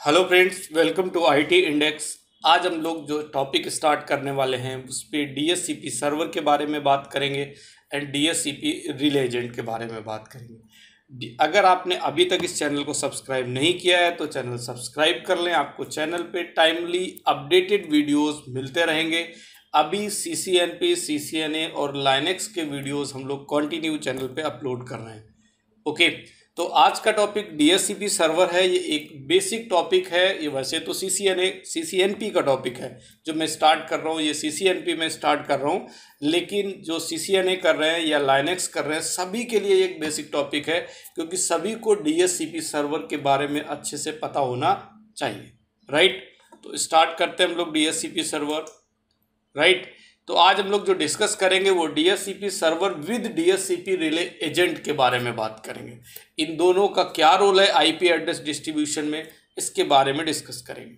Hello friends welcome to IT index आज हम लोग जो टॉपिक स्टार्ट करने वाले हैं, उस पर डी सर्वर के बारे में बात करेंगे एंड डी रिले एजेंट के बारे में बात करेंगे। अगर आपने अभी तक इस चैनल को सब्सक्राइब नहीं किया है तो चैनल सब्सक्राइब कर लें। आपको चैनल पे टाइमली अपडेटेड वीडियोस मिलते रहेंगे। अभी C C N P C C N A और लाइनेक्स के वीडियोस हम लोग कंटिन्यू चैनल पे अपलोड कर रहे हैं। Okay okay? तो आज का टॉपिक डीएससीपी सर्वर है, ये एक बेसिक टॉपिक है, ये वैसे तो C C N A C C N P का टॉपिक है, जो मैं स्टार्ट कर रहा हूँ, ये सी सी एन पी में स्टार्ट कर रहा हूँ, लेकिन जो सी सी एन ए कर रहे हैं या लाइनेक्स कर रहे हैं, सभी के लिए एक बेसिक टॉपिक है, क्योंकि सभी को D S C P server के बारे में अच्छे से पता होना चाहिए राइट तो स्टार्ट करते हैं हम लोग D S C P server right तो आज हम लोग जो डिस्कस करेंगे वो DSCP server with DSCP relay agent के बारे में बात करेंगे। इन दोनों का क्या रोल है आईपी एड्रेस डिस्ट्रीब्यूशन में, इसके बारे में डिस्कस करेंगे।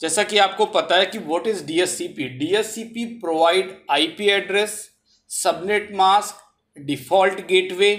जैसा कि आपको पता है कि what is DSCP DSCP provide IP address subnet mask default gateway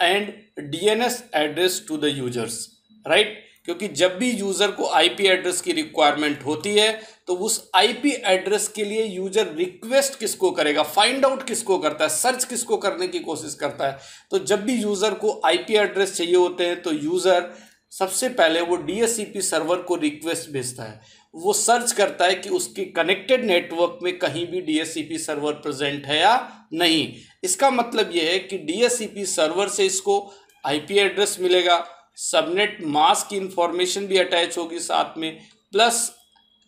and DNS address to the users right क्योंकि जब भी यूज़र को आईपी एड्रेस की रिक्वायरमेंट होती है तो उस आईपी एड्रेस के लिए यूज़र रिक्वेस्ट किसको करेगा? फाइंड आउट किसको करता है? सर्च किसको करने की कोशिश करता है? तो जब भी यूज़र को आईपी एड्रेस चाहिए होते हैं तो यूज़र सबसे पहले वो डीएससीपी सर्वर को रिक्वेस्ट भेजता है। वो सर्च करता है कि उसके कनेक्टेड नेटवर्क में कहीं भी डीएससीपी सर्वर प्रेजेंट है या नहीं। इसका मतलब ये है कि डीएससीपी सर्वर से इसको आईपी एड्रेस मिलेगा। सबनेट मास्क की इंफॉर्मेशन भी अटैच होगी साथ में, प्लस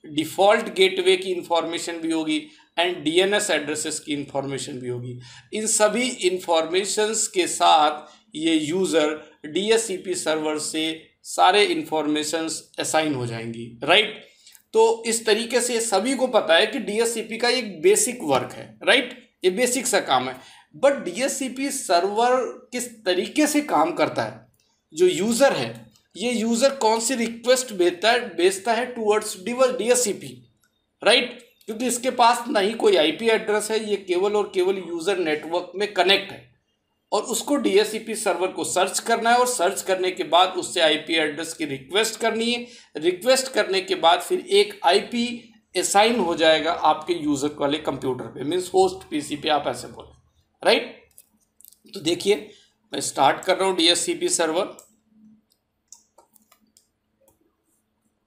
डिफ़ॉल्ट गेटवे की इंफॉर्मेशन भी होगी एंड डीएनएस एड्रेसेस की इंफॉर्मेशन भी होगी। इन सभी इंफॉर्मेशंस के साथ ये यूज़र डीएससीपी सर्वर से सारे इंफॉर्मेशंस असाइन हो जाएँगी राइट तो इस तरीके से सभी को पता है कि डीएससीपी का एक बेसिक वर्क है राइट ये बेसिक सा काम है। बट डीएससीपी सर्वर किस तरीके से काम करता है? जो यूज़र है, ये यूज़र कौन सी रिक्वेस्ट भेजता है भेजता है टूवर्ड्स डिवल डी राइट क्योंकि इसके पास ना ही कोई आईपी एड्रेस है, ये केवल और केवल यूज़र नेटवर्क में कनेक्ट है। और उसको डी सर्वर को सर्च करना है और सर्च करने के बाद उससे आईपी एड्रेस की रिक्वेस्ट करनी है। रिक्वेस्ट करने के बाद फिर एक आईपी असाइन हो जाएगा आपके यूज़र वाले कंप्यूटर पे मीन्स होस्ट पीसी पे, आप ऐसे बोले राइट तो देखिए, मैं स्टार्ट कर रहा हूँ डी सर्वर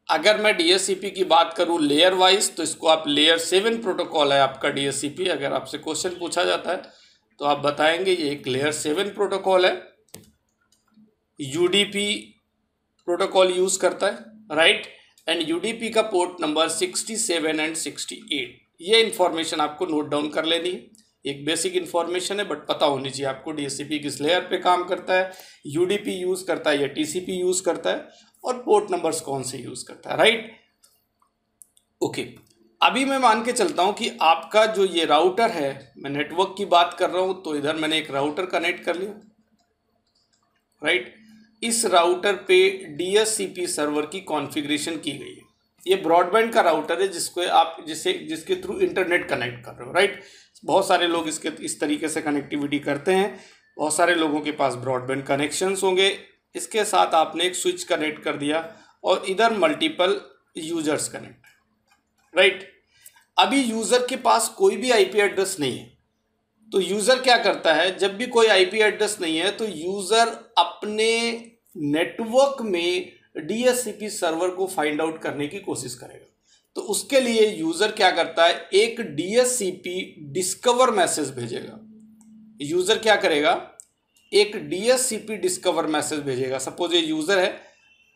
अगर मैं DSCP की बात करूँ लेयर वाइज तो इसको आप लेयर सेवन प्रोटोकॉल है आपका DSCP अगर आपसे क्वेश्चन पूछा जाता है तो आप बताएँगे ये एक लेयर सेवन प्रोटोकॉल है। UDP प्रोटोकॉल यूज़ करता है राइट एंड यूडीपी का port number sixty seven and sixty eight ये इन्फॉर्मेशन आपको नोट डाउन कर लेनी है। एक बेसिक इन्फॉर्मेशन है बट पता होनी चाहिए आपको डीएससीपी किस लेयर पे काम करता है यूडीपी यूज़ करता है या टीसीपी यूज़ करता है, और पोर्ट नंबर्स कौन से यूज़ करता है राइट ओके अभी मैं मान के चलता हूँ कि आपका जो ये राउटर है, मैं नेटवर्क की बात कर रहा हूँ तो इधर मैंने एक राउटर कनेक्ट कर लिया राइट इस राउटर पे डीएससीपी सर्वर की कॉन्फ़िगरेशन की गई है। ये ब्रॉडबैंड का राउटर है जिसको आप, जिसे, जिसके थ्रू इंटरनेट कनेक्ट कर रहे हो राइट बहुत सारे लोग इसके, इस तरीके से कनेक्टिविटी करते हैं। बहुत सारे लोगों के पास ब्रॉडबैंड कनेक्शंस होंगे। इसके साथ आपने एक स्विच कनेक्ट कर दिया और इधर मल्टीपल यूज़र्स कनेक्ट राइट अभी यूज़र के पास कोई भी आईपी एड्रेस नहीं है। तो यूज़र क्या करता है? जब भी कोई आईपी एड्रेस नहीं है तो यूज़र अपने नेटवर्क में डीएससीपी सर्वर को फाइंड आउट करने की कोशिश करेगा। तो उसके लिए यूज़र क्या करता है? एक डीएससीपी डिस्कवर मैसेज भेजेगा। यूज़र क्या करेगा? एक डीएससीपी डिस्कवर मैसेज भेजेगा। सपोज़ ये यूज़र है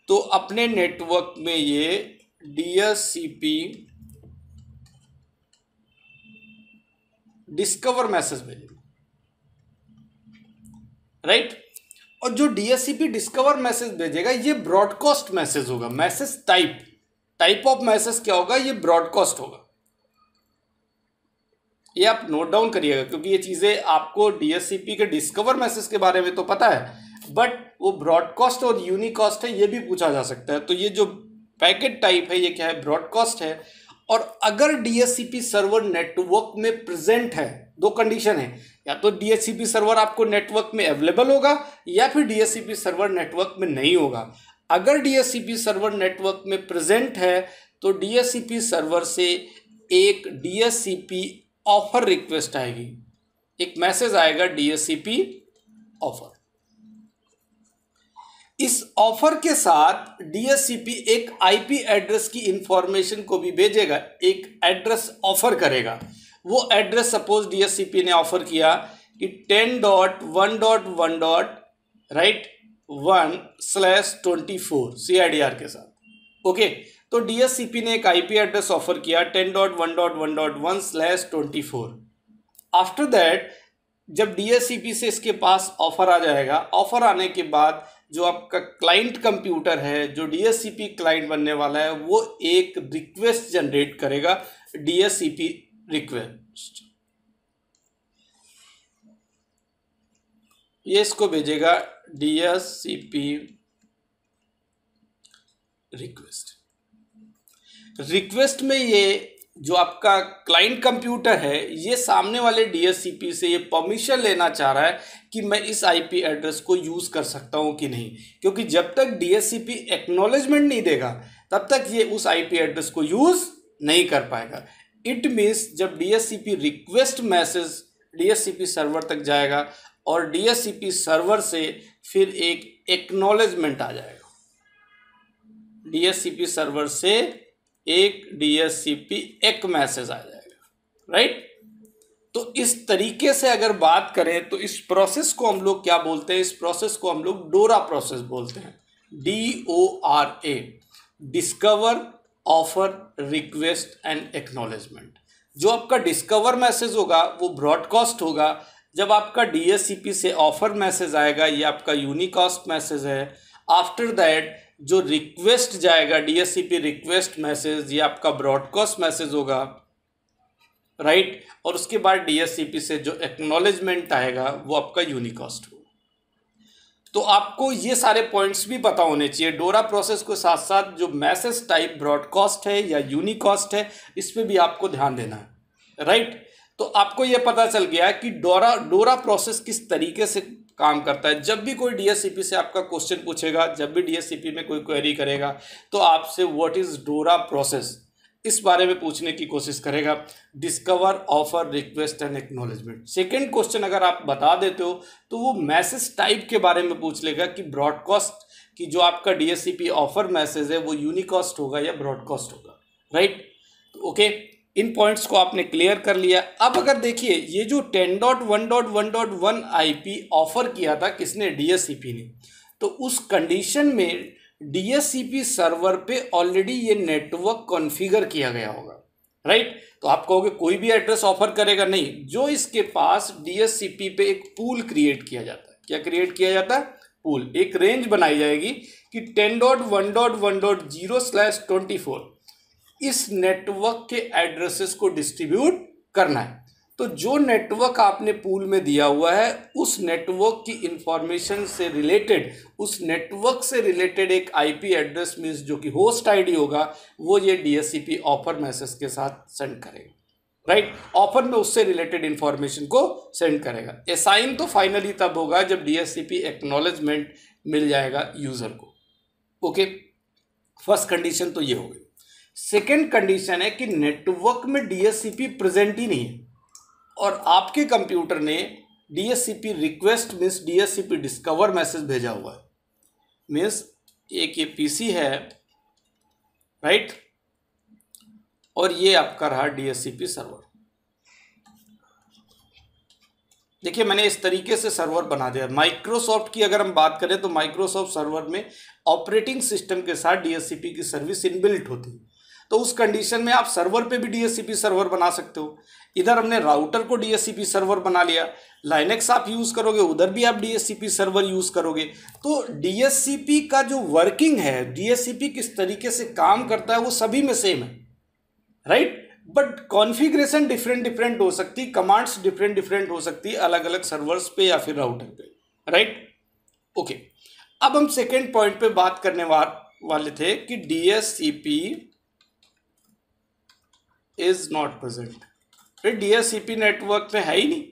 तो अपने नेटवर्क में ये डीएससीपी डिस्कवर मैसेज भेजेगा। राइट और जो डीएससीपी डिस्कवर मैसेज भेजेगा, ये ब्रॉडकास्ट मैसेज होगा। Message type type of message क्या होगा? ये ब्रॉडकास्ट होगा। ये आप नोट डाउन करिएगा, क्योंकि ये चीज़ें आपको डीएससीपी के डिस्कवर मैसेज के बारे में तो पता है बट वो ब्रॉडकास्ट और यूनिकॉस्ट है, ये भी पूछा जा सकता है। तो ये जो पैकेट टाइप है, ये क्या है? ब्रॉडकास्ट है। और अगर डीएससीपी सर्वर नेटवर्क में प्रेजेंट है, दो कंडीशन है, या तो डीएससीपी सर्वर आपको नेटवर्क में अवेलेबल होगा, या फिर डीएससीपी सर्वर नेटवर्क में नहीं होगा। अगर डीएससीपी सर्वर नेटवर्क में प्रेजेंट है तो डीएससीपी सर्वर से एक डीएससीपी ऑफ़र रिक्वेस्ट आएगी। एक मैसेज आएगा डीएससीपी ऑफ़र इस ऑफ़र के साथ डीएससीपी एक आईपी एड्रेस की इंफॉर्मेशन को भी भेजेगा, एक एड्रेस ऑफ़र करेगा। वो एड्रेस सपोज़ डीएससीपी ने ऑफ़र किया कि ten dot one dot one dot right one slash twenty four C I D R के साथ। ओके तो डीएससीपी ने एक आईपी एड्रेस ऑफ़र किया ten dot one dot one dot one slash twenty four after that जब DSCP से इसके पास offer आ जाएगा ऑफ़र आने के बाद जो आपका क्लाइंट कंप्यूटर है, जो डीएससीपी क्लाइंट बनने वाला है, वो एक रिक्वेस्ट जनरेट करेगा डीएससीपी रिक्वेस्ट ये इसको भेजेगा डीएससीपी रिक्वेस्ट रिक्वेस्ट में ये जो आपका क्लाइंट कंप्यूटर है, ये सामने वाले डीएससीपी से ये परमिशन लेना चाह रहा है कि मैं इस आईपी एड्रेस को यूज़ कर सकता हूँ कि नहीं। क्योंकि जब तक डीएससीपी एक्नॉलेजमेंट नहीं देगा, तब तक ये उस आईपी एड्रेस को यूज़ नहीं कर पाएगा। इट मीन्स जब DSCP request message DSCP server तक जाएगा और डीएससीपी सर्वर से फिर एक एक्नॉलेजमेंट आ जाएगा। डीएससीपी सर्वर से एक डीएससीपी एक मैसेज आ जाएगा राइट तो इस तरीके से अगर बात करें तो इस प्रोसेस को हम लोग क्या बोलते हैं? इस प्रोसेस को हम लोग डोरा प्रोसेस बोलते हैं। D O R A discover offer request and acknowledgement जो आपका डिस्कवर मैसेज होगा, वो ब्रॉडकास्ट होगा जब आपका डीएससीपी से ऑफ़र मैसेज आएगा, ये आपका यूनिकॉस्ट मैसेज है आफ्टर दैट जो रिक्वेस्ट जाएगा डीएससीपी रिक्वेस्ट मैसेज ये आपका ब्रॉडकास्ट मैसेज होगा राइट right? और उसके बाद डीएससीपी से जो एक्नॉलेजमेंट आएगा, वो आपका यूनिकॉस्ट होगा। तो आपको ये सारे पॉइंट्स भी पता होने चाहिए। डोरा प्रोसेस के साथ साथ जो मैसेज टाइप ब्रॉडकास्ट है या यूनिकॉस्ट है, इस पर भी आपको ध्यान देना है राइट तो आपको यह पता चल गया कि डोरा डोरा प्रोसेस किस तरीके से काम करता है। जब भी कोई डीएससीपी से आपका क्वेश्चन पूछेगा, जब भी डीएससीपी में कोई क्वेरी करेगा तो आपसे व्हाट इज़ डोरा प्रोसेस इस बारे में पूछने की कोशिश करेगा। Discover offer request and acknowledgement second question अगर आप बता देते हो तो वो मैसेज टाइप के बारे में पूछ लेगा कि ब्रॉडकास्ट की जो आपका डीएससीपी ऑफ़र मैसेज है, वो यूनिकॉस्ट होगा या ब्रॉडकास्ट होगा। राइट ओके इन पॉइंट्स को आपने क्लियर कर लिया। अब अगर देखिए, ये जो ten dot one dot one dot one I P offer किया था, किसने? डीएससीपी ने। तो उस कंडीशन में डीएससीपी सर्वर पे ऑलरेडी ये नेटवर्क कॉन्फ़िगर किया गया होगा। राइट तो आप कहोगे, कोई भी एड्रेस ऑफ़र करेगा? नहीं। जो इसके पास डीएससीपी पे एक पूल क्रिएट किया जाता है। क्या क्रिएट किया जाता है? पूल एक रेंज बनाई जाएगी कि ten dot one dot one dot zero slash twenty four इस नेटवर्क के एड्रेसेस को डिस्ट्रीब्यूट करना है। तो जो नेटवर्क आपने पूल में दिया हुआ है, उस नेटवर्क की इंफॉर्मेशन से रिलेटेड उस नेटवर्क से रिलेटेड एक आईपी एड्रेस मीन्स जो कि होस्ट आईडी होगा, वो ये डीएससीपी ऑफ़र मैसेज के साथ सेंड करेगा। राइट ऑफ़र में उससे रिलेटेड इंफॉर्मेशन को सेंड करेगा। असाइन तो फाइनली तब होगा जब डीएससीपी एक्नॉलेजमेंट मिल जाएगा यूज़र को। ओके फ़र्स्ट कंडीशन तो ये हो गई। सेकेंड कंडीशन है कि नेटवर्क में डीएससीपी प्रेजेंट ही नहीं है। और आपके कंप्यूटर ने DSCP request means DSCP discover message भेजा हुआ है। मीन्स एक ये पीसी है राइट और ये आपका रहा डीएससीपी सर्वर देखिए, मैंने इस तरीके से सर्वर बना दिया। माइक्रोसॉफ्ट की अगर हम बात करें तो माइक्रोसॉफ्ट सर्वर में ऑपरेटिंग सिस्टम के साथ डीएससीपी की सर्विस इनबिल्ट होती है। तो उस कंडीशन में आप सर्वर पे भी डीएससीपी सर्वर बना सकते हो। इधर हमने राउटर को डीएससीपी सर्वर बना लिया। लाइनेक्स आप यूज़ करोगे, उधर भी आप डीएससीपी सर्वर यूज़ करोगे। तो डीएससीपी का जो वर्किंग है डीएससीपी किस तरीके से काम करता है, वो सभी में सेम है। Right but configuration different different हो सकती कमांड्स डिफरेंट डिफरेंट हो सकती अलग अलग सर्वर्स पे या फिर राउटर पे। राइट ओके अब हम सेकेंड पॉइंट पे बात करने वाले थे कि डीएससीपी इज़ नॉट प्रेजेंट फिर डीएससीपी नेटवर्क में है ही नहीं।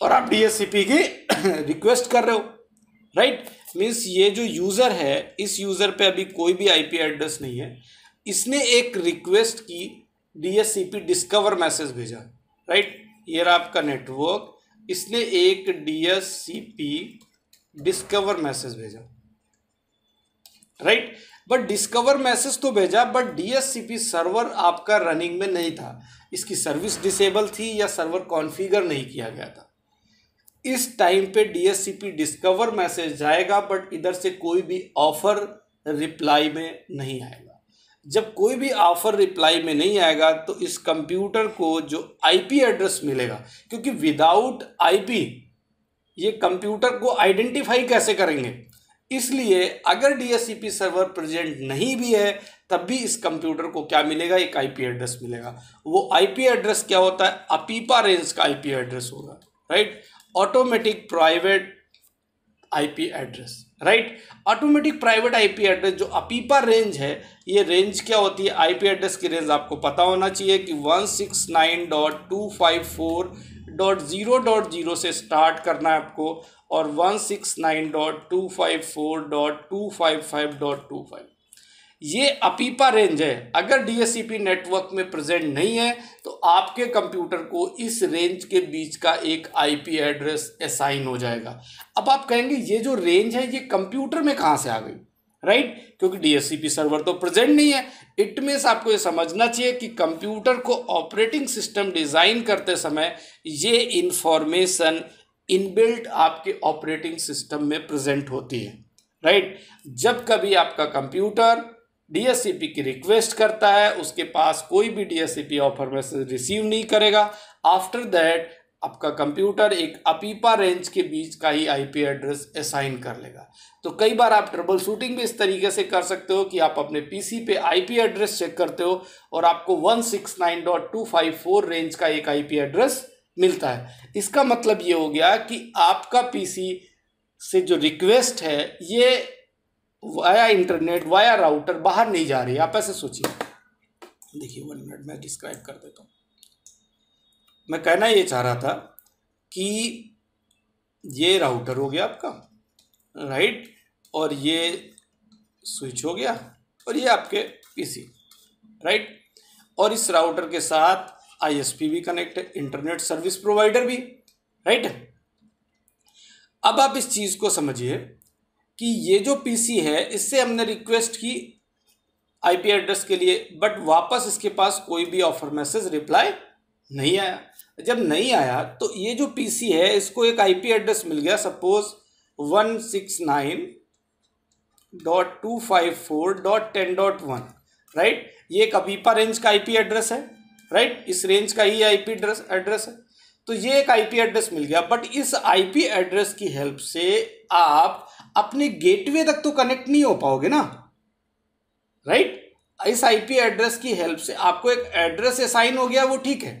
और आप डीएससीपी की रिक्वेस्ट कर रहे हो राइट right? मीन्स ये जो यूज़र है, इस यूज़र पे अभी कोई भी आईपी एड्रेस नहीं है। इसने एक रिक्वेस्ट की डीएससीपी डिस्कवर मैसेज भेजा राइट right? ये रहा आपका नेटवर्क इसने एक डीएससीपी डिस्कवर मैसेज भेजा राइट बट डिस्कवर मैसेज तो भेजा बट डीएससीपी सर्वर आपका रनिंग में नहीं था। इसकी सर्विस डिसेबल थी या सर्वर कॉन्फ़िगर नहीं किया गया था। इस टाइम पे डीएससीपी डिस्कवर मैसेज जाएगा बट इधर से कोई भी ऑफ़र रिप्लाई में नहीं आएगा। जब कोई भी ऑफ़र रिप्लाई में नहीं आएगा तो इस कंप्यूटर को जो आईपी एड्रेस मिलेगा, क्योंकि विदाउट आईपी ये कंप्यूटर को आइडेंटिफाई कैसे करेंगे? इसलिए अगर डीएससीपी सर्वर प्रेजेंट नहीं भी है, तब भी इस कंप्यूटर को क्या मिलेगा? एक आईपी एड्रेस मिलेगा। वो आईपी एड्रेस क्या होता है? अपीपा रेंज का आईपी एड्रेस होगा right automatic private IP address right automatic private IP address जो अपीपा रेंज है, ये रेंज क्या होती है? आईपी एड्रेस की रेंज आपको पता होना चाहिए कि one six nine dot two five four dot zero dot zero से स्टार्ट करना है आपको। और one six nine dot two five four dot two five five dot two five ये अपीपा रेंज है। अगर डीएससीपी नेटवर्क में प्रेजेंट नहीं है तो आपके कंप्यूटर को इस रेंज के बीच का एक आईपी एड्रेस असाइन हो जाएगा। अब आप कहेंगे, ये जो रेंज है, ये कंप्यूटर में कहाँ से आ गई? Right right? क्योंकि डीएससीपी सर्वर तो प्रेजेंट नहीं है। इट मीन्स आपको ये समझना चाहिए कि कंप्यूटर को ऑपरेटिंग सिस्टम डिज़ाइन करते समय ये इंफॉर्मेशन इनबिल्ट आपके ऑपरेटिंग सिस्टम में प्रेजेंट होती है राइट? जब कभी आपका कंप्यूटर डीएससीपी की रिक्वेस्ट करता है, उसके पास कोई भी डीएससीपी ऑफ़र मैसेज रिसीव नहीं करेगा आफ्टर दैट आपका कंप्यूटर एक अपीपा रेंज के बीच का ही आईपी एड्रेस असाइन कर लेगा तो कई बार आप ट्रबल शूटिंग भी इस तरीके से कर सकते हो कि आप अपने पीसी पे आईपी एड्रेस चेक करते हो और आपको 169.254 रेंज का एक आईपी एड्रेस मिलता है। इसका मतलब ये हो गया कि आपका पीसी से जो रिक्वेस्ट है, ये वाया इंटरनेट वाया राउटर बाहर नहीं जा रही आप ऐसे सोचिए। देखिए वन मिनट मैं डिस्क्राइब कर देता हूँ। मैं कहना ये चाह रहा था कि ये राउटर हो गया आपका राइट और ये स्विच हो गया, और ये आपके पीसी राइट और इस राउटर के साथ आईएसपी भी कनेक्ट है इंटरनेट सर्विस प्रोवाइडर भी राइट अब आप इस चीज़ को समझिए कि ये जो पीसी है, इससे हमने रिक्वेस्ट की आईपी एड्रेस के लिए बट वापस इसके पास कोई भी ऑफ़र मैसेज रिप्लाई नहीं आया। जब नहीं आया तो ये जो पीसी है, इसको एक आईपी एड्रेस मिल गया। Suppose one six nine dot two five four dot ten dot one right ये एक अबीपा रेंज का आईपी एड्रेस है। राइट? इस रेंज का ही आईपी एड्रेस एड्रेस है। तो ये एक आईपी एड्रेस मिल गया। बट इस आईपी एड्रेस की हेल्प से आप अपने गेटवे तक तो कनेक्ट नहीं हो पाओगे ना। राइट इस आईपी एड्रेस की हेल्प से आपको एक एड्रेस असाइन हो गया, वो ठीक है।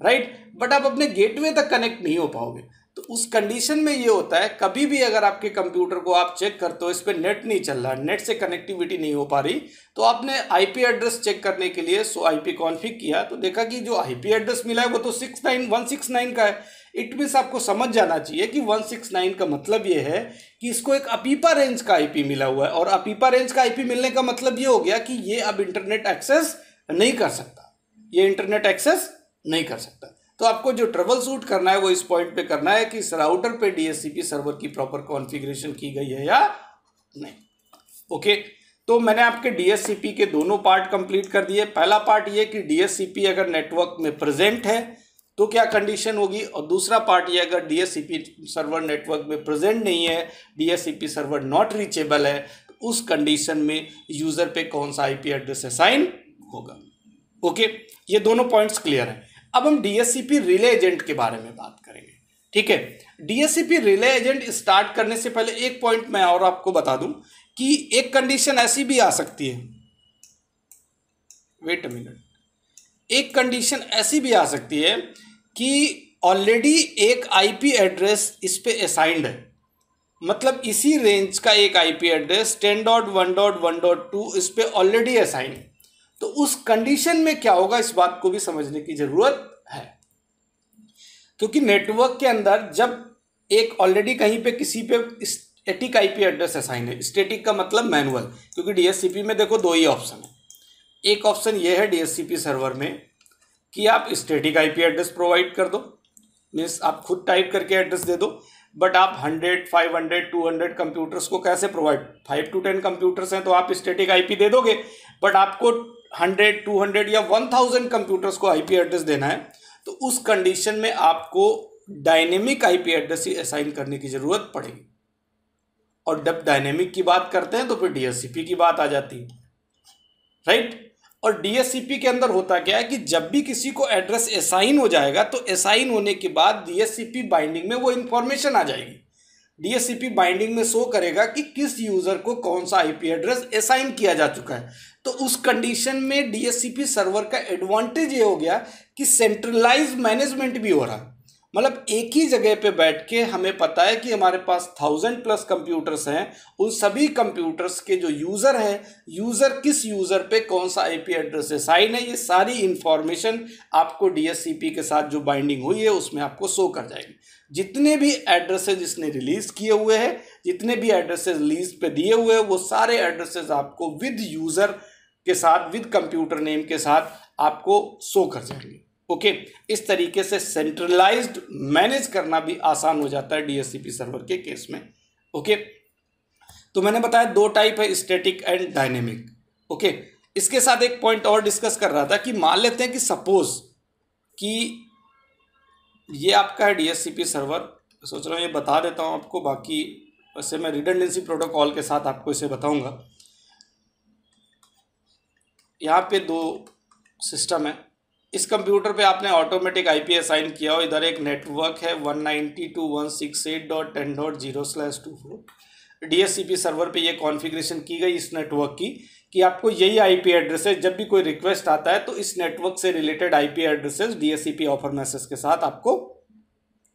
राइट बट आप अपने गेटवे तक कनेक्ट नहीं हो पाओगे। तो उस कंडीशन में ये होता है, कभी भी अगर आपके कंप्यूटर को आप चेक करते हो, इस पर नेट नहीं चल रहा नेट से कनेक्टिविटी नहीं हो पा रही तो आपने आईपी एड्रेस चेक करने के लिए सो आईपी कॉन्फ़िग किया तो देखा कि जो आईपी एड्रेस मिला है, वो तो six nine one six nine का है। इट मीन्स आपको समझ जाना चाहिए कि वन सिक्स नाइन का मतलब ये है कि इसको एक अपीपा रेंज का आईपी मिला हुआ है, और अपीपा रेंज का आईपी मिलने का मतलब ये हो गया कि ये अब इंटरनेट एक्सेस नहीं कर सकता। ये इंटरनेट एक्सेस नहीं कर सकता। तो आपको जो ट्रबल सूट करना है वो इस पॉइंट पे करना है कि इस राउटर पे डीएससीपी सर्वर की प्रॉपर कॉन्फ़िगरेशन की गई है या नहीं। ओके तो मैंने आपके डीएससीपी के दोनों पार्ट कंप्लीट कर दिए। पहला पार्ट ये कि डीएससीपी अगर नेटवर्क में प्रेजेंट है तो क्या कंडीशन होगी? और दूसरा पार्ट ये अगर डीएससीपी सर्वर नेटवर्क में प्रेजेंट नहीं है डीएससीपी सर्वर नॉट रीचेबल है तो उस कंडीशन में यूज़र पे कौन सा आईपी एड्रेस असाइन होगा? ओके ये दोनों पॉइंट्स क्लियर हैं। अब हम डीएससीपी रिले एजेंट के बारे में बात करेंगे, ठीक है? डीएससीपी रिले एजेंट स्टार्ट करने से पहले एक पॉइंट मैं और आपको बता दूँ कि एक कंडीशन ऐसी भी आ सकती है। वेट अ मिनट एक कंडीशन ऐसी भी आ सकती है कि ऑलरेडी एक आईपी एड्रेस इस पे असाइंड है। मतलब इसी रेंज का एक IP address ten dot one dot one dot two इस पे ऑलरेडी असाइंड है। तो उस कंडीशन में क्या होगा? इस बात को भी समझने की ज़रूरत है। क्योंकि नेटवर्क के अंदर जब एक ऑलरेडी कहीं पे किसी पे स्टेटिक आईपी एड्रेस असाइन है स्टेटिक का मतलब मैनुअल क्योंकि डीएससीपी में देखो दो ही ऑप्शन है। एक ऑप्शन ये है डीएससीपी सर्वर में कि आप स्टेटिक आईपी एड्रेस प्रोवाइड कर दो मीन्स आप खुद टाइप करके एड्रेस दे दो बट आप hundred five hundred two hundred computers को कैसे provide five to ten computers हैं तो आप स्टेटिक आईपी दे दोगे बट आपको हंड्रेड, टू हंड्रेड या वन थाउज़ेंड कंप्यूटर्स को आईपी एड्रेस देना है तो उस कंडीशन में आपको डायनेमिक आईपी एड्रेस ही असाइन करने की ज़रूरत पड़ेगी। और जब डायनेमिक की बात करते हैं तो फिर डीएससीपी की बात आ जाती है। राइट और डीएससीपी के अंदर होता क्या है कि जब भी किसी को एड्रेस असाइन हो जाएगा तो असाइन होने के बाद डीएससीपी बाइंडिंग में वो इन्फॉर्मेशन आ जाएगी। डीएससीपी बाइंडिंग में शो करेगा कि किस यूज़र को कौन सा आईपी एड्रेस असाइन किया जा चुका है। तो उस कंडीशन में डीएससीपी सर्वर का एडवांटेज ये हो गया कि सेंट्रलाइज मैनेजमेंट भी हो रहा। मतलब एक ही जगह पे बैठ के हमें पता है कि हमारे पास थाउज़ेंड प्लस कंप्यूटर्स हैं। उन सभी कंप्यूटर्स के जो यूज़र हैं यूज़र किस यूज़र पे कौन सा आईपी एड्रेस साइन है, ये सारी इंफॉर्मेशन आपको डीएससीपी के साथ जो बाइंडिंग हुई है, उसमें आपको शो कर जाएगी। जितने भी एड्रेसेज इसने रिलीज़ किए हुए हैं, जितने भी एड्रेसेज लीज पे दिए हुए हैं, वो सारे एड्रेसेज आपको विद यूज़र के साथ विद कंप्यूटर नेम के साथ आपको शो कर जाएँगे। ओके इस तरीके से सेंट्रलाइज्ड मैनेज करना भी आसान हो जाता है डीएससीपी सर्वर के केस में। ओके तो मैंने बताया दो टाइप है स्टैटिक एंड डायनेमिक ओके इसके साथ एक पॉइंट और डिस्कस कर रहा था कि मान लेते हैं कि सपोज़ कि ये आपका है डीएससीपी सर्वर सोच रहा हूँ, ये बता देता हूँ आपको, बाकी वैसे मैं रिडंडेंसी प्रोटोकॉल के साथ आपको इसे बताऊँगा। यहाँ पे दो सिस्टम है। इस कंप्यूटर पे आपने ऑटोमेटिक आईपी असाइन किया हो। इधर एक नेटवर्क है one ninety two one six eight dot ten dot zero slash two four DSCP server पे ये कॉन्फ़िगरेशन की गई इस नेटवर्क की, कि आपको यही आईपी एड्रेस है। जब भी कोई रिक्वेस्ट आता है तो इस नेटवर्क से related IP addresses DSCP offer message के साथ आपको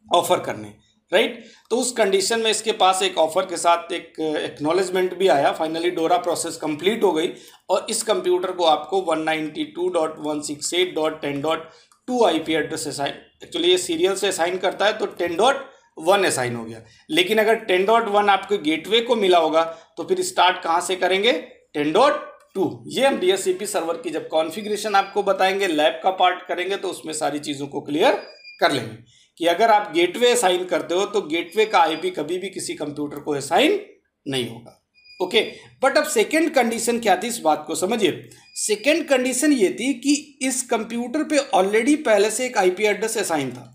ऑफ़र करने राइट? तो उस कंडीशन में इसके पास एक ऑफ़र के साथ एक एक्नॉलेजमेंट भी आया। फाइनली डोरा प्रोसेस कंप्लीट हो गई और इस कंप्यूटर को आपको 192.168.10.2 आईपी एड्रेस असाइन एक्चुअली ये सीरियल से असाइन करता है तो 10.1 असाइन हो गया। लेकिन अगर 10.1 आपको गेटवे को मिला होगा तो फिर स्टार्ट कहाँ से करेंगे? 10.2 ये हम डीएससीपी सर्वर की जब कॉन्फ़िगरेशन आपको बताएँगे लैब का पार्ट करेंगे तो उसमें सारी चीज़ों को क्लियर कर लेंगे। कि अगर आप गेटवे असाइन करते हो तो गेटवे का आईपी कभी भी किसी कंप्यूटर को असाइन नहीं होगा। ओके? बट अब सेकेंड कंडीशन क्या थी इस बात को समझिए। सेकेंड कंडीशन ये थी कि इस कंप्यूटर पे ऑलरेडी पहले से एक आईपी एड्रेस असाइन था।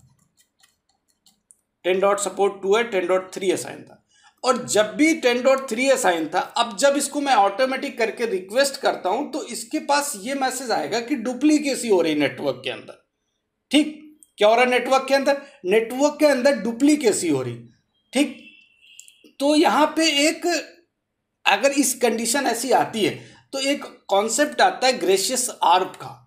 टेन डॉट सपोर्ट टू है टेन डॉट थ्री असाइन था। और जब भी टेन डॉट थ्री असाइन था, अब जब इसको मैं ऑटोमेटिक करके रिक्वेस्ट करता हूँ तो इसके पास ये मैसेज आएगा कि डुप्लीकेसी हो रही नेटवर्क के अंदर। ठीक? क्या हो रहा है नेटवर्क के अंदर? नेटवर्क के अंदर डुप्लीकेसी हो रही। ठीक? तो यहाँ पे एक, अगर इस कंडीशन ऐसी आती है तो एक कॉन्सेप्ट आता है ग्रेशियस आर्प का।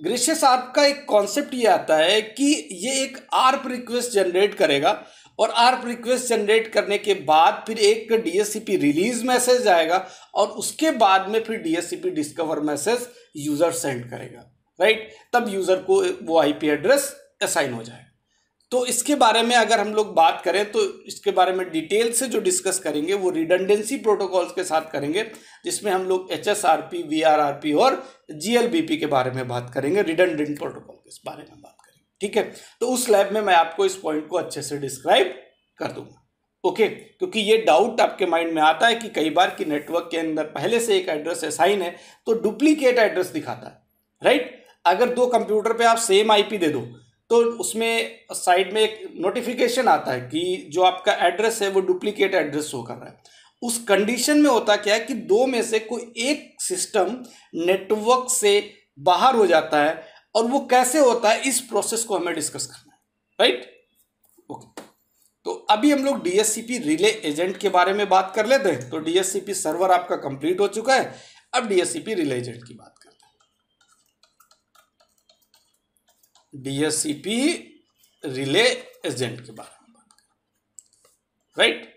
ग्रेशियस आर्प का एक कॉन्सेप्ट ये आता है कि ये एक आर्प रिक्वेस्ट जनरेट करेगा और आर्प रिक्वेस्ट जनरेट करने के बाद फिर एक डीएससीपी रिलीज़ मैसेज आएगा और उसके बाद में फिर DSCP discover message user send करेगा। राइट तब यूज़र को वो आईपी एड्रेस असाइन हो जाए। तो इसके बारे में अगर हम लोग बात करें तो इसके बारे में डिटेल से जो डिस्कस करेंगे वो रिडंडेंसी प्रोटोकॉल्स के साथ करेंगे जिसमें हम लोग H S R P V R R P और जी एल बी पी के बारे में बात करेंगे रिडंडेंट प्रोटोकॉल के बारे में बात करेंगे। ठीक है? तो उस लैब में मैं आपको इस पॉइंट को अच्छे से डिस्क्राइब कर दूँगा। ओके? okay, क्योंकि ये डाउट आपके माइंड में आता है कि कई बार कि नेटवर्क के अंदर पहले से एक एड्रेस असाइन है तो डुप्लीकेट एड्रेस दिखाता है राइट अगर दो कंप्यूटर पे आप सेम आईपी दे दो तो उसमें साइड में एक नोटिफिकेशन आता है कि जो आपका एड्रेस है, वो डुप्लीकेट एड्रेस शो कर रहा है। उस कंडीशन में होता क्या है कि दो में से कोई एक सिस्टम नेटवर्क से बाहर हो जाता है और वो कैसे होता है, इस प्रोसेस को हमें डिस्कस करना है। राइट ओके तो अभी हम लोग डीएससीपी रिले एजेंट के बारे में बात कर लेते हैं। तो डीएससीपी सर्वर आपका कंप्लीट हो चुका है। अब डीएससीपी रिले एजेंट की बात डीएससीपी रिले एजेंट के बारे में बात करें। राइट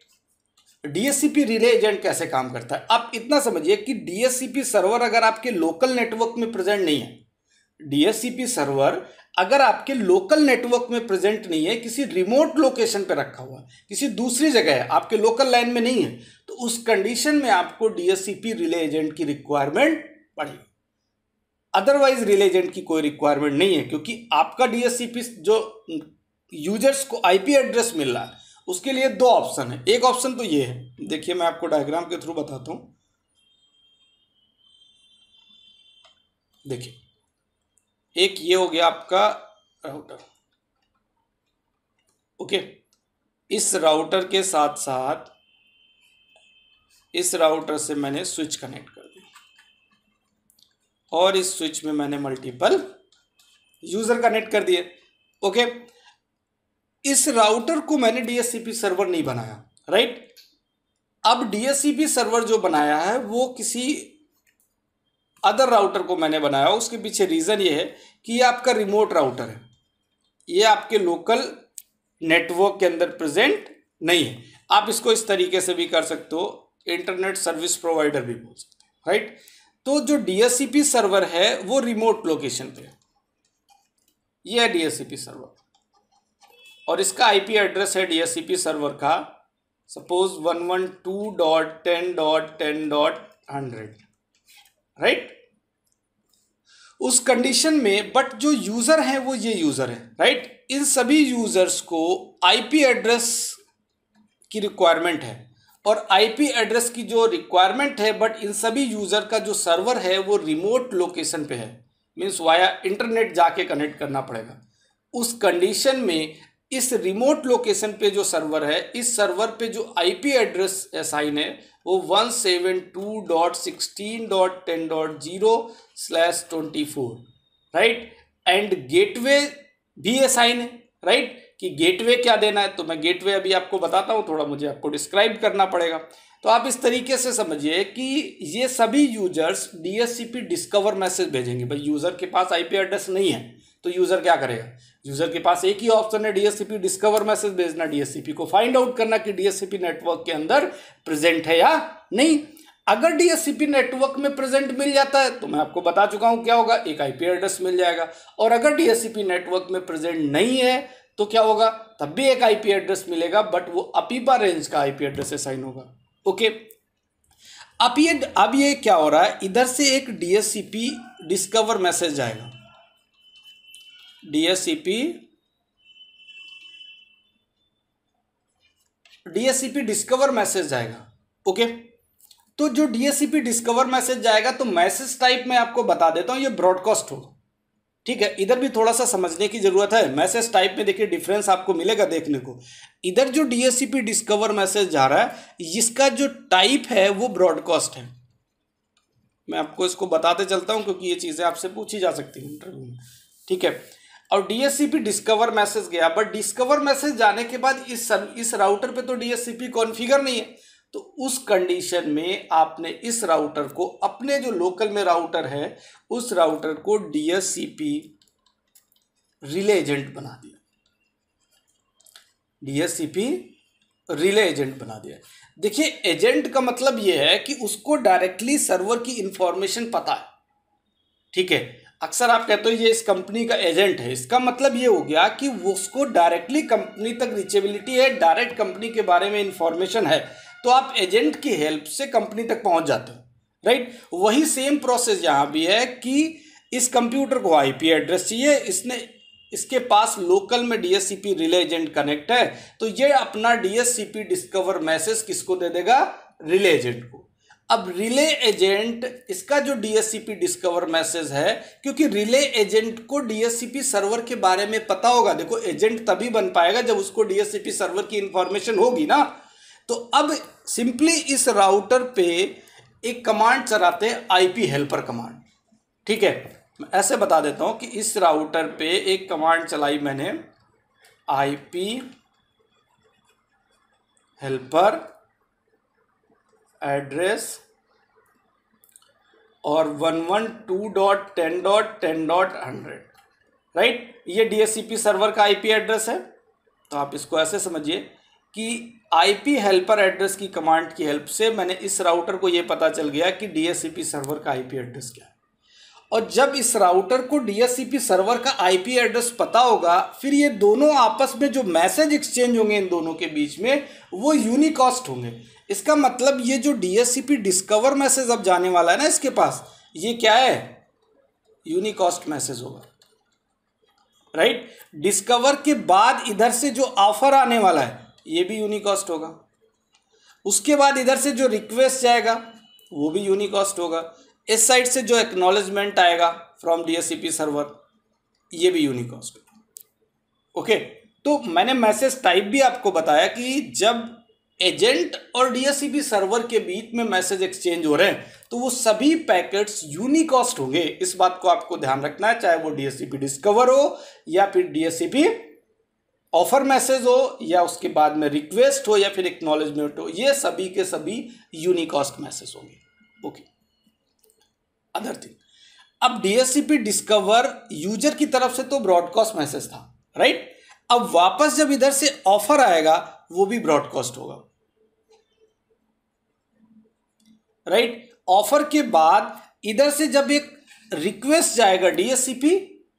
डीएससीपी रिले एजेंट कैसे काम करता है? आप इतना समझिए कि डीएससीपी सर्वर अगर आपके लोकल नेटवर्क में प्रेजेंट नहीं है डीएससीपी सर्वर अगर आपके लोकल नेटवर्क में प्रेजेंट नहीं है, किसी रिमोट लोकेशन पर रखा हुआ है, किसी दूसरी जगह है, आपके लोकल लाइन में नहीं है तो उस कंडीशन में आपको डीएससीपी रिले एजेंट की रिक्वायरमेंट पड़ेगी अदरवाइज़ रिले एजेंट की कोई रिक्वायरमेंट नहीं है, क्योंकि आपका डीएससीपी जो यूज़र्स को आईपी एड्रेस मिल रहा है, उसके लिए दो ऑप्शन है। एक ऑप्शन तो ये है। देखिए, मैं आपको डायग्राम के थ्रू बताता हूँ। देखिए, एक ये हो गया आपका राउटर ओके इस राउटर के साथ साथ इस राउटर से मैंने स्विच कनेक्ट और इस स्विच में मैंने मल्टीपल यूज़र कनेक्ट कर दिए। ओके इस राउटर को मैंने डीएससीपी सर्वर नहीं बनाया राइट अब डीएससीपी सर्वर जो बनाया है, वो किसी अदर राउटर को मैंने बनाया। उसके पीछे रीज़न ये है कि ये आपका रिमोट राउटर है। ये आपके लोकल नेटवर्क के अंदर प्रेजेंट नहीं है। आप इसको इस तरीके से भी कर सकते हो इंटरनेट सर्विस प्रोवाइडर भी बोल सकते हैं राइट तो जो डीएससीपी सर्वर है, वो रिमोट लोकेशन पे ये है डीएससीपी सर्वर और इसका आईपी एड्रेस है डीएससीपी सर्वर का। Suppose one one two dot ten dot ten dot hundred right उस कंडीशन में बट जो यूज़र है, वो ये यूज़र है। Right right? इन सभी यूज़र्स को आईपी एड्रेस की रिक्वायरमेंट है। और आईपी एड्रेस की जो रिक्वायरमेंट है बट इन सभी यूज़र का जो सर्वर है, वो रिमोट लोकेशन पे है। मीन्स वाया इंटरनेट जाके कनेक्ट करना पड़ेगा। उस कंडीशन में इस रिमोट लोकेशन पे जो सर्वर है, इस सर्वर पे जो आईपी एड्रेस असाइन है, वो one seven two dot sixteen dot ten dot zero slash twenty four right and gateway भी असाइन है राइट कि गेटवे क्या देना है? तो मैं गेटवे अभी आपको बताता हूँ, थोड़ा मुझे आपको डिस्क्राइब करना पड़ेगा। तो आप इस तरीके से समझिए कि ये सभी यूज़र्स डीएससीपी डिस्कवर मैसेज भेजेंगे। भाई यूज़र के पास आईपी एड्रेस नहीं है तो यूज़र क्या करेगा? यूज़र के पास एक ही ऑप्शन है डीएससीपी डिस्कवर मैसेज भेजना। डीएससीपी को फाइंड आउट करना कि डीएससीपी नेटवर्क के अंदर प्रेजेंट है या नहीं। अगर डीएससीपी नेटवर्क में प्रेजेंट मिल जाता है तो मैं आपको बता चुका हूँ क्या होगा। एक आईपी एड्रेस मिल जाएगा। और अगर डीएससीपी नेटवर्क में प्रेजेंट नहीं है तो क्या होगा? तब भी एक आईपी एड्रेस मिलेगा बट वो अपीपा रेंज का आईपी एड्रेस असाइन होगा। ओके अब ये अब ये क्या हो रहा है? इधर से एक डीएससीपी डिस्कवर मैसेज आएगा। डीएससीपी डीएससीपी डिस्कवर मैसेज जाएगा ओके तो जो डीएससीपी डिस्कवर मैसेज जाएगा तो मैसेज टाइप में आपको बता देता हूँ, ये ब्रॉडकास्ट होगा। ठीक है, इधर भी थोड़ा सा समझने की ज़रूरत है। मैसेज टाइप में देखिए डिफरेंस आपको मिलेगा देखने को। इधर जो डीएससीपी डिस्कवर मैसेज जा रहा है, इसका जो टाइप है, वो ब्रॉडकास्ट है। मैं आपको इसको बताते चलता हूँ, क्योंकि ये चीज़ें आपसे पूछी जा सकती हैं इंटरव्यू में। ठीक है, और डीएससीपी डिस्कवर मैसेज गया। बट डिस्कवर मैसेज जाने के बाद इस इस राउटर पे तो डीएससीपी कॉन्फ़िगर नहीं है। तो उस कंडीशन में आपने इस राउटर को, अपने जो लोकल में राउटर है, उस राउटर को डीएससीपी रिले एजेंट बना दिया। डीएससीपी रिले एजेंट बना दिया। देखिए एजेंट का मतलब यह है कि उसको डायरेक्टली सर्वर की इंफॉर्मेशन पता है। ठीक है? अक्सर आप कहते हो, ये इस कंपनी का एजेंट है। इसका मतलब ये हो गया कि उसको डायरेक्टली कंपनी तक रीचेबिलिटी है डायरेक्ट कंपनी के बारे में इंफॉर्मेशन है। तो आप एजेंट की हेल्प से कंपनी तक पहुँच जाते हो राइट वही सेम प्रोसेस यहाँ भी है कि इस कंप्यूटर को आईपी एड्रेस चाहिए, इसने, इसके पास लोकल में डीएससीपी रिले एजेंट कनेक्ट है तो ये अपना डीएससीपी डिस्कवर मैसेज किसको दे देगा? रिले एजेंट को। अब रिले एजेंट इसका जो डीएससीपी डिस्कवर मैसेज है, क्योंकि रिले एजेंट को डीएससीपी सर्वर के बारे में पता होगा, देखो एजेंट तभी बन पाएगा जब उसको डीएससीपी सर्वर की इंफॉर्मेशन होगी ना। तो अब सिंपली इस राउटर पे एक कमांड चलाते हैं आईपी हेल्पर कमांड। ठीक है? मैं ऐसे बता देता हूँ कि इस राउटर पे एक कमांड चलाई मैंने, आईपी हेल्पर एड्रेस और one one two dot ten dot ten dot hundred right? ये डीएससीपी सर्वर का आईपी एड्रेस है। तो आप इसको ऐसे समझिए कि आईपी हेल्पर एड्रेस की कमांड की हेल्प से मैंने इस राउटर को ये पता चल गया कि डीएससीपी सर्वर का आईपी एड्रेस क्या है। और जब इस राउटर को डीएससीपी सर्वर का आईपी एड्रेस पता होगा, फिर ये दोनों आपस में जो मैसेज एक्सचेंज होंगे इन दोनों के बीच में, वो यूनिकॉस्ट होंगे। इसका मतलब ये जो डीएससीपी डिस्कवर मैसेज अब जाने वाला है ना इसके पास, ये क्या है? यूनिकॉस्ट मैसेज होगा। राइट? डिस्कवर के बाद इधर से जो ऑफ़र आने वाला है ये भी यूनिकॉस्ट होगा। उसके बाद इधर से जो रिक्वेस्ट जाएगा, वो भी यूनिकॉस्ट होगा। इस साइड से जो एक्नॉलेजमेंट आएगा फ्रॉम डीएससीपी सर्वर ये भी यूनिकॉस्ट ओके तो मैंने मैसेज टाइप भी आपको बताया कि जब एजेंट और डीएससीपी सर्वर के बीच में मैसेज एक्सचेंज हो रहे हैं तो वो सभी पैकेट्स यूनिकॉस्ट होंगे। इस बात को आपको ध्यान रखना है, चाहे वो डीएससीपी डिस्कवर हो या फिर डीएससीपी ऑफ़र मैसेज हो या उसके बाद में रिक्वेस्ट हो या फिर एक्नॉलेजमेंट हो, ये सभी के सभी यूनिकॉस्ट मैसेज होंगे। ओके अदर थिंग अब डीएससीपी डिस्कवर यूज़र की तरफ़ से तो ब्रॉडकास्ट मैसेज था राइट अब वापस जब इधर से ऑफ़र आएगा, वो भी ब्रॉडकास्ट होगा। राइट ऑफ़र के बाद इधर से जब एक रिक्वेस्ट जाएगा डीएससीपी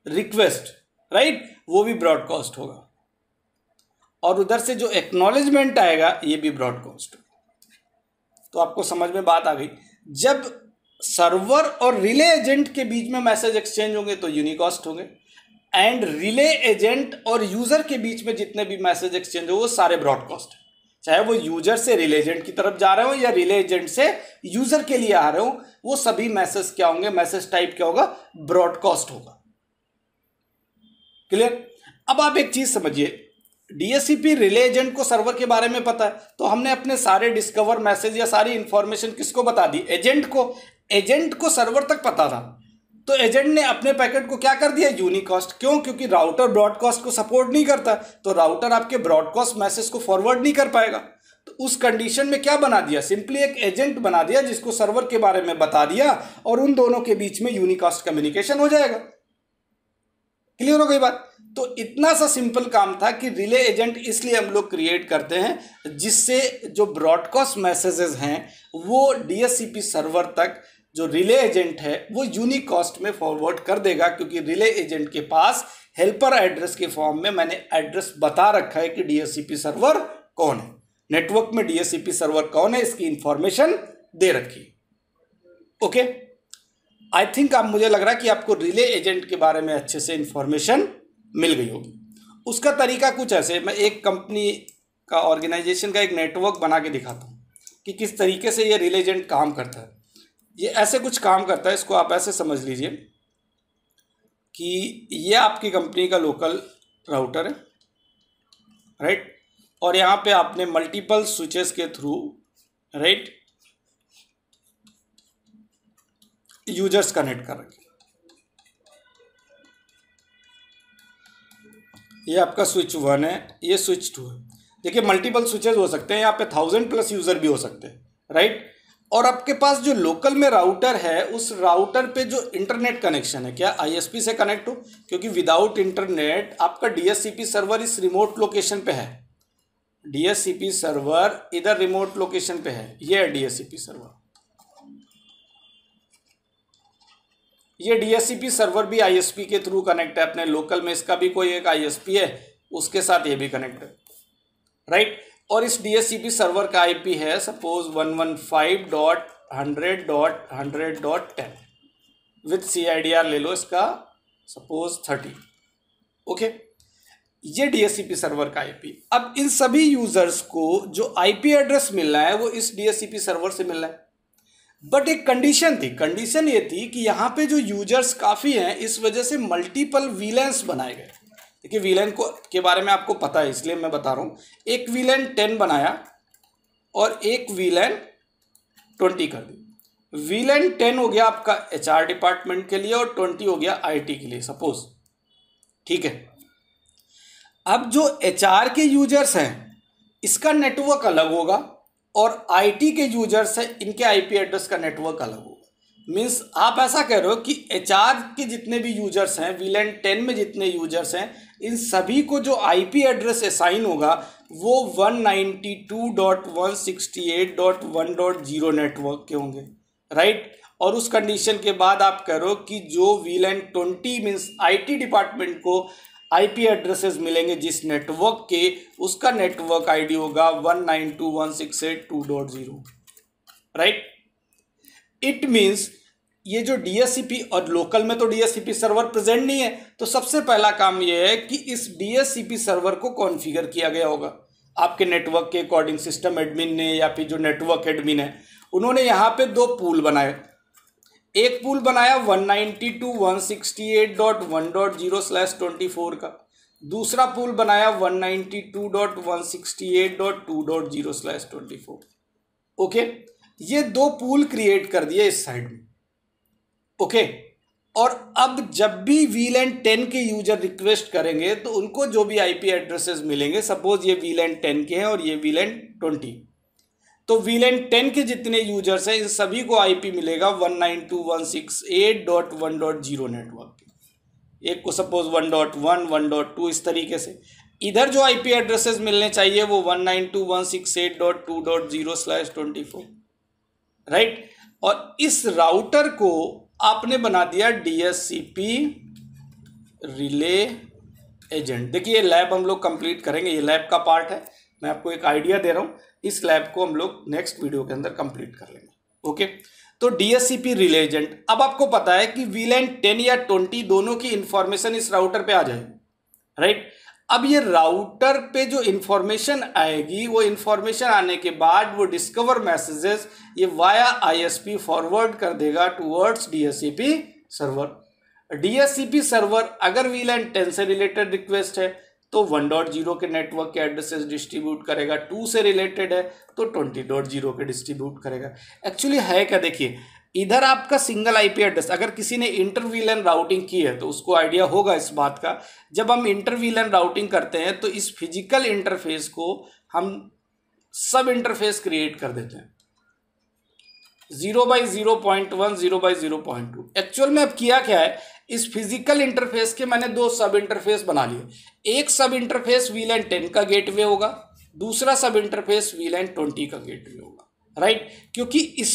रिक्वेस्ट राइट वो भी ब्रॉडकास्ट होगा। और उधर से जो एक्नॉलेजमेंट आएगा, ये भी ब्रॉडकास्ट तो आपको समझ में बात आ गई। जब सर्वर और रिले एजेंट के बीच में मैसेज एक्सचेंज होंगे तो यूनिकॉस्ट होंगे। एंड रिले एजेंट और यूज़र के बीच में जितने भी मैसेज एक्सचेंज हो, वो सारे ब्रॉडकास्ट चाहे वो यूज़र से रिले एजेंट की तरफ़ जा रहे हो या रिले एजेंट से यूज़र के लिए आ रहे हो, वो सभी मैसेज क्या होंगे? मैसेज टाइप क्या होगा? ब्रॉडकास्ट होगा। क्लियर अब आप एक चीज़ समझिए। डीएससीपी रिले एजेंट को सर्वर के बारे में पता है। तो हमने अपने सारे डिस्कवर मैसेज या सारी इंफॉर्मेशन किसको बता दी? एजेंट को। एजेंट को सर्वर तक पता था। तो एजेंट ने अपने पैकेट को क्या कर दिया? यूनिकॉस्ट क्यों? क्योंकि राउटर ब्रॉडकास्ट को सपोर्ट नहीं करता। तो राउटर आपके ब्रॉडकास्ट मैसेज को फॉरवर्ड नहीं कर पाएगा। तो उस कंडीशन में क्या बना दिया? सिंपली एक एजेंट बना दिया जिसको सर्वर के बारे में बता दिया और उन दोनों के बीच में यूनिकॉस्ट कम्युनिकेशन हो जाएगा। क्लियर हो गई बात? तो इतना सा सिंपल काम था कि रिले एजेंट इसलिए हम लोग क्रिएट करते हैं, जिससे जो ब्रॉडकास्ट मैसेजेस हैं, वो डीएससीपी सर्वर तक जो रिले एजेंट है, वो यूनिक कॉस्ट में फॉरवर्ड कर देगा, क्योंकि रिले एजेंट के पास हेल्पर एड्रेस के फॉर्म में मैंने एड्रेस बता रखा है कि डीएससीपी सर्वर कौन है। नेटवर्क में डीएससीपी सर्वर कौन है, इसकी इंफॉर्मेशन दे रखी ओके आई थिंक आप, मुझे लग रहा है कि आपको रिले एजेंट के बारे में अच्छे से इंफॉर्मेशन मिल गई होगी उसका तरीका कुछ ऐसे, मैं एक कंपनी का ऑर्गेनाइजेशन का एक नेटवर्क बना के दिखाता हूँ कि किस तरीके से ये रिले एजेंट काम करता है। ये ऐसे कुछ काम करता है, इसको आप ऐसे समझ लीजिए कि ये आपकी कंपनी का लोकल राउटर है राइट और यहाँ पे आपने मल्टीपल स्विचेस के थ्रू राइट यूज़र्स कनेक्ट कर रखे ये आपका स्विच वन है, ये स्विच टू है। देखिए मल्टीपल स्विचेस हो सकते हैं, यहाँ पे थाउज़ेंड प्लस यूज़र भी हो सकते हैं राइट और आपके पास जो लोकल में राउटर है, उस राउटर पे जो इंटरनेट कनेक्शन है, क्या आईएसपी से कनेक्ट हो? क्योंकि विदाउट इंटरनेट आपका डीएससीपी सर्वर इस रिमोट लोकेशन पे है। डीएससीपी सर्वर इधर रिमोट लोकेशन पे है, ये है डीएससीपी सर्वर ये डीएससीपी सर्वर भी आईएसपी के थ्रू कनेक्ट है, अपने लोकल में इसका भी कोई एक आईएसपी है, उसके साथ ये भी कनेक्ट है। राइट और इस डीएससीपी सर्वर का आईपी है suppose one one five dot hundred dot hundred dot ten with C I D R ले लो इसका सपोज़ थर्टी ओके ये डीएससीपी सर्वर का आईपी अब इन सभी यूज़र्स को जो आईपी एड्रेस मिल रहा है, वो इस डीएससीपी सर्वर से मिल रहा है। बट एक कंडीशन थी। कंडीशन ये थी कि यहाँ पे जो यूज़र्स काफ़ी हैं, इस वजह से मल्टीपल वीलेंस बनाए गए। देखिए वीलेन को, के बारे में आपको पता है, इसलिए मैं बता रहा हूँ। एक वीलेन टेन बनाया और एक वीलेन ट्वेंटी कर दी। वीलेन टेन हो गया आपका एचआर डिपार्टमेंट के लिए और ट्वेंटी हो गया आईटी के लिए सपोज़ ठीक है? अब जो एचआर के यूज़र्स हैं, इसका नेटवर्क अलग होगा। और आईटी के यूज़र्स हैं इनके आईपी एड्रेस का नेटवर्क अलग होगा मीन्स आप ऐसा कह रहे हो कि एचआर के जितने भी यूज़र्स हैं वीलैन टेन में जितने यूज़र्स हैं, इन सभी को जो आईपी एड्रेस असाइन होगा, वो 192.168.1.0 नेटवर्क के होंगे। राइट और उस कंडीशन के बाद आप कह रहे हो कि जो VLAN twenty means IT department को आईपी एड्रेसेस मिलेंगे जिस नेटवर्क के, उसका नेटवर्क आईडी होगा one nine two one six eight two dot zero right it means ये जो डीएससीपी और लोकल में तो डीएससीपी सर्वर प्रेजेंट नहीं है तो सबसे पहला काम ये है कि इस डीएससीपी सर्वर को कॉन्फ़िगर किया गया होगा। आपके नेटवर्क के अकॉर्डिंग सिस्टम एडमिन ने या फिर जो नेटवर्क एडमिन है, उन्होंने यहाँ पे दो पूल बनाए। एक पूल बनाया one ninety two one sixty eight dot one dot zero slash twenty four का। दूसरा पूल बनाया one ninety two dot one sixty eight dot two dot zero slash twenty four okay? ये दो pool create कर दिए इस side में। Okay? और अब जब भी वील एंड टेन के यूज़र रिक्वेस्ट करेंगे तो उनको जो भी आईपी एड्रेसेस मिलेंगे सपोज़ ये वील एंड टेन के हैं और ये वील एंड ट्वेंटी तो वीलैंड टेन के जितने यूज़र्स हैं, इन सभी को आईपी मिलेगा one nine two one six eight dot one dot zero network एक को suppose one dot one one dot two इस तरीके से। इधर जो आईपी एड्रेसेस मिलने चाहिए, वो one nine two one six eight dot two dot zero slash twenty four right और इस राउटर को आपने बना दिया डीएससीपी रिले एजेंट देखिए, ये लैब हम लोग कंप्लीट करेंगे। ये लैब का पार्ट है। मैं आपको एक आइडिया दे रहा हूँ। इस लैब को हम लोग नेक्स्ट वीडियो के अंदर कंप्लीट कर लेंगे। ओके तो डीएससीपी रिले एजेंट अब आपको पता है कि वीलैंड टेन या ट्वेंटी दोनों की इंफॉर्मेशन इस राउटर पे आ जाएगी राइट अब ये राउटर पे जो इंफॉर्मेशन आएगी, वो इंफॉर्मेशन आने के बाद वो डिस्कवर मैसेजेस ये वाया आईएसपी फॉरवर्ड कर देगा towards DSCP server DSCP server अगर वीलैंड टेन से रिलेटेड रिक्वेस्ट है तो वन डॉट ज़ीरो के नेटवर्क के एड्रेसेस डिस्ट्रीब्यूट करेगा टू से रिलेटेड है तो ट्वेंटी डॉट ज़ीरो के डिस्ट्रीब्यूट करेगा। एक्चुअली है क्या? देखिए, इधर आपका सिंगल आईपी एड्रेस अगर किसी ने इंटरवीलन राउटिंग की है तो उसको आइडिया होगा इस बात का। जब हम इंटरवीलन राउटिंग करते हैं तो इस फ़िज़िकल इंटरफेस को हम सब इंटरफेस क्रिएट कर देते हैं। Zero by zero point one zero by zero point two actual में अब किया क्या है? इस फ़िज़िकल इंटरफेस के मैंने दो सब इंटरफेस बना लिए। एक सब इंटरफेस वीलैन टेन का गेटवे होगा, दूसरा सब इंटरफेस वीलैन ट्वेंटी का गेटवे होगा राइट क्योंकि इस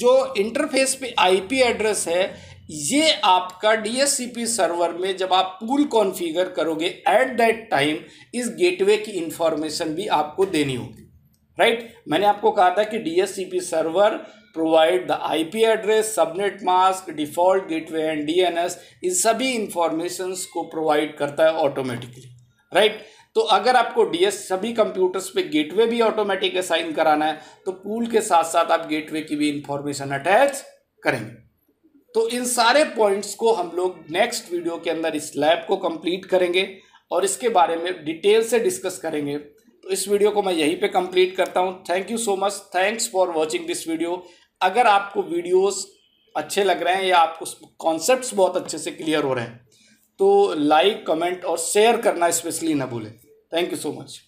जो इंटरफेस पे आईपी एड्रेस है, ये आपका डीएससीपी सर्वर में जब आप पूल कॉन्फ़िगर करोगे एट दैट टाइम इस गेटवे की इंफॉर्मेशन भी आपको देनी होगी राइट मैंने आपको कहा था कि DSCP server provide the IP address subnet mask default gateway and DNS इन सभी इंफॉर्मेशंस को प्रोवाइड करता है ऑटोमेटिकली राइट तो अगर आपको डीएस सभी कंप्यूटर्स पे गेटवे भी ऑटोमेटिक असाइन कराना है तो पूल के साथ साथ आप गेटवे की भी इंफॉर्मेशन अटैच करेंगे। तो इन सारे पॉइंट्स को हम लोग नेक्स्ट वीडियो के अंदर इस लैब को कंप्लीट करेंगे और इसके बारे में डिटेल से डिस्कस करेंगे। तो इस वीडियो को मैं यहीं पे कंप्लीट करता हूँ। Thank you so much thanks for watching this video अगर आपको वीडियोस अच्छे लग रहे हैं या आपको कॉन्सेप्ट्स बहुत अच्छे से क्लियर हो रहे हैं तो लाइक कमेंट और शेयर करना स्पेशली ना भूलें। Thank you so much